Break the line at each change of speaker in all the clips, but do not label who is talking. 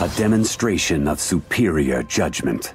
A demonstration of superior judgment.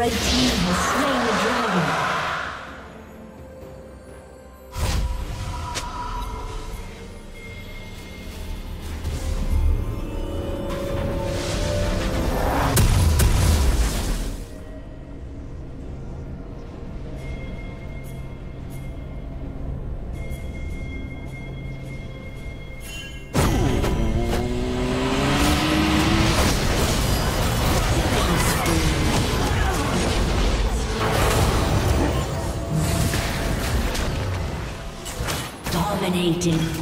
Red team Dominating.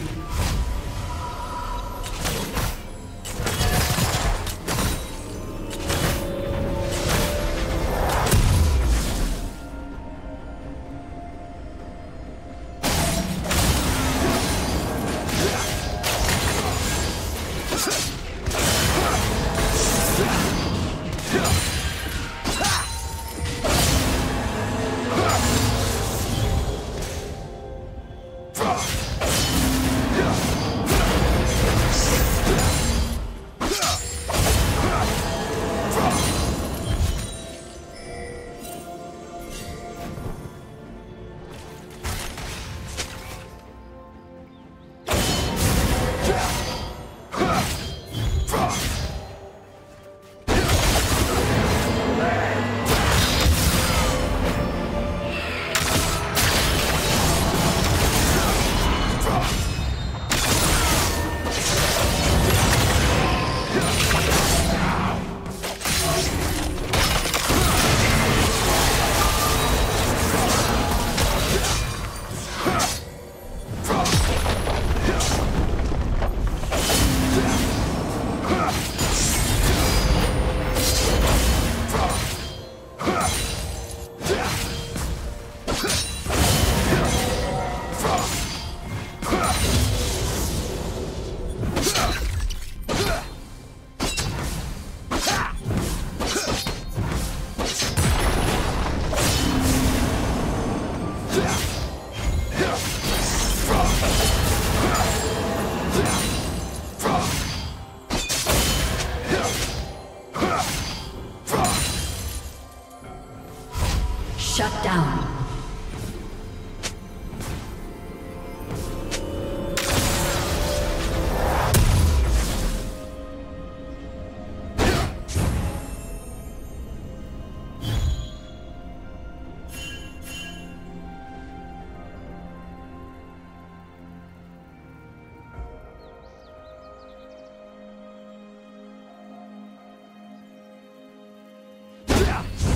Shut down. Yeah.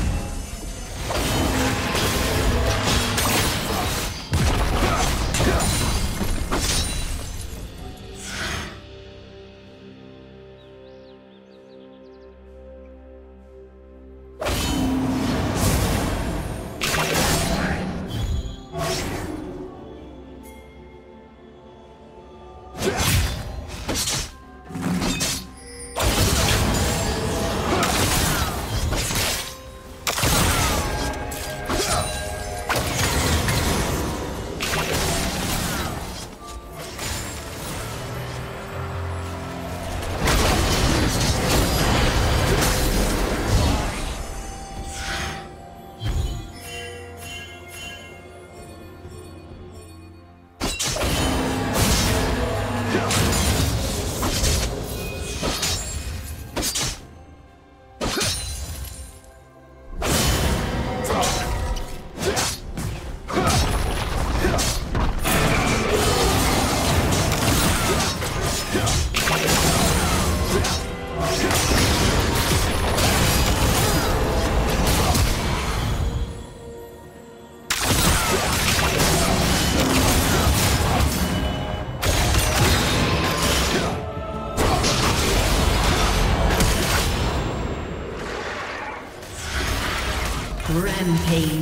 Rampage.